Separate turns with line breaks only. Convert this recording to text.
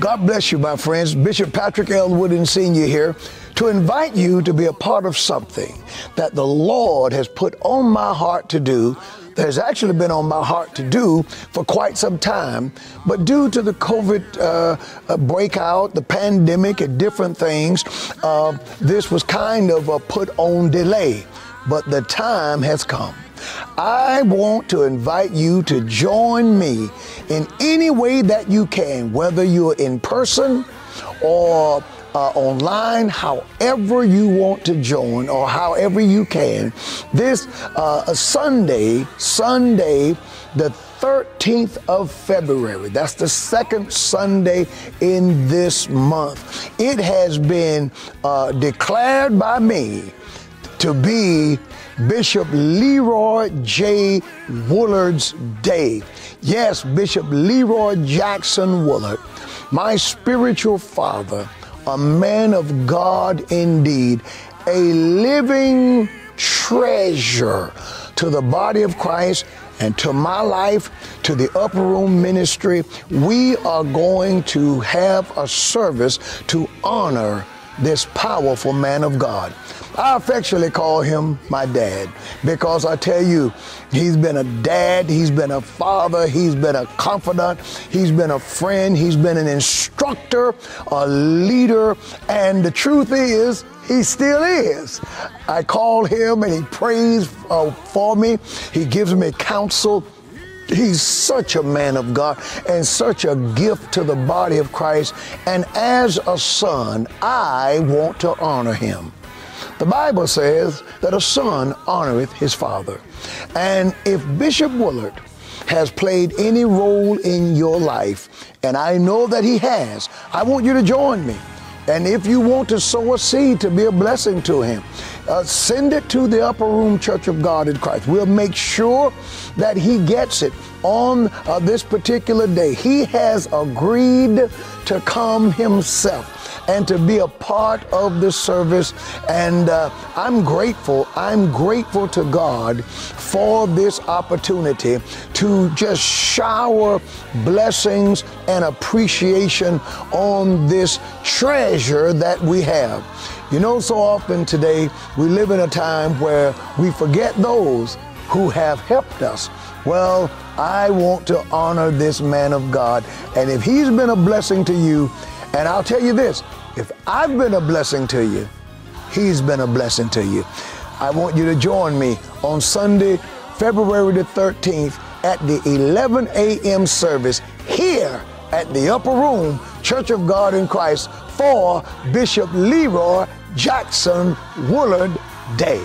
God bless you, my friends. Bishop Patrick L. Wooden Sr. here to invite you to be a part of something that the Lord has put on my heart to do that has actually been on my heart to do for quite some time. But due to the COVID uh, uh, breakout, the pandemic, and different things, uh, this was kind of a put on delay. But the time has come. I want to invite you to join me in any way that you can, whether you're in person or uh, online, however you want to join or however you can. This uh, Sunday, Sunday, the 13th of February. That's the second Sunday in this month. It has been uh, declared by me to be Bishop Leroy J. Woolard's Day. Yes, Bishop Leroy Jackson Woolard, my spiritual father, a man of God indeed, a living treasure to the body of Christ and to my life, to the upper room ministry. We are going to have a service to honor this powerful man of God. I affectionately call him my dad because I tell you, he's been a dad, he's been a father, he's been a confidant, he's been a friend, he's been an instructor, a leader, and the truth is, he still is. I call him and he prays uh, for me, he gives me counsel. He's such a man of God and such a gift to the body of Christ. And as a son, I want to honor him. The Bible says that a son honoreth his father. And if Bishop Woolard has played any role in your life, and I know that he has, I want you to join me. And if you want to sow a seed to be a blessing to him, uh, send it to the Upper Room Church of God in Christ. We'll make sure that he gets it on uh, this particular day. He has agreed to come himself and to be a part of the service. And uh, I'm grateful. I'm grateful to God for this opportunity to just shower blessings and appreciation on this treasure that we have. You know, so often today we live in a time where we forget those who have helped us. Well, I want to honor this man of God. And if he's been a blessing to you, and I'll tell you this if I've been a blessing to you, He's been a blessing to you. I want you to join me on Sunday, February the 13th at the 11 a.m. service here at the Upper Room, Church of God in Christ, for Bishop Leroy Jackson Woolard Day.